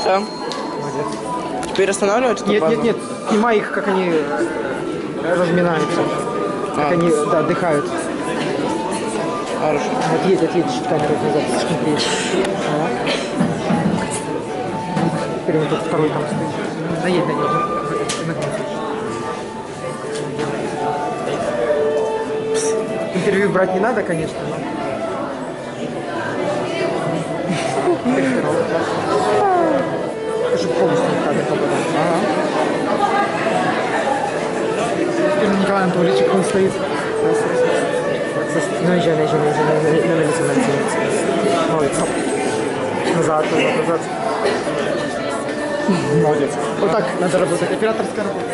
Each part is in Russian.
Все. Теперь останавливать, Нет, нет, базу? нет, снимай их, как они э, разминаются. Как А. они, да, отдыхают. Хорошо. Отъедь, отъедь чуть камеру назад, слишком приедешь. Ага. Теперь вот тут второй там стоит. Наедь на него. интервью брать не надо, конечно. Это же полностью надо попадать. Ага. Николай Анатольевич, он стоит. Наезжай, наезжай, наезжай, наезжай, наезжай, наезжай. Молодец. Назад, назад, назад. Молодец. Вот так надо работать. Операторская работа.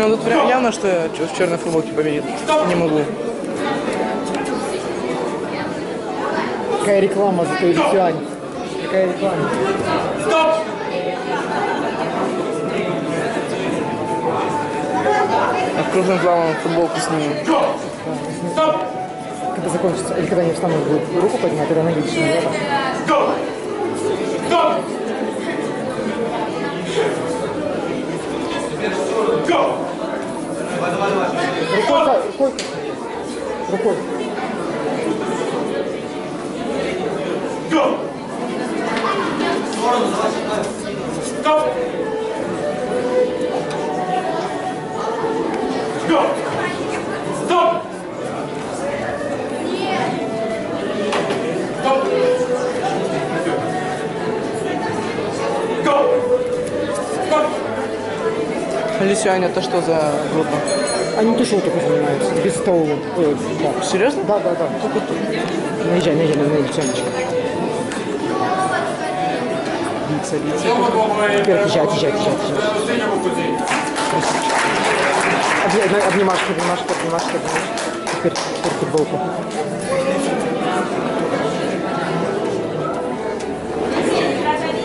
Ну, тут прям явно, что в черной футболке победит. Не могу. Какая реклама за той Литюань? Какая реклама? Стоп! Окружным планом футболку сниму. Стоп! Когда закончится, или когда они встанут, будут руку поднять или ноги еще не Стоп! Стоп! Go! Давай, давай, давай. Рукой, рукой. Рукой. Stop. Stop. Go. Stop. Лисюань это что за группа? Они тушенкой занимаются, без столового. Ой, да. Серьезно? Да, да, да. Только тут. Наезжай, наезжай на Теперь отъезжай, отъезжай, отъезжай, отъезжай. Обни- на- Обнимашка, обнимашка, обнимашка, обнимашка. Теперь, теперь футболку.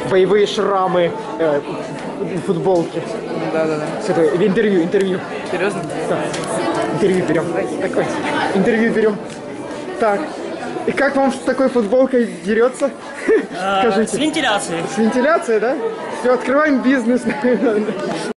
Боевые шрамы э, футболки. Да, да, да. С этой, интервью, интервью. Серьезно? Так, интервью берем. Такой, интервью берем. Так, и как вам с такой футболкой дерется? С Скажите. вентиляцией. С вентиляцией, да? Все, открываем бизнес.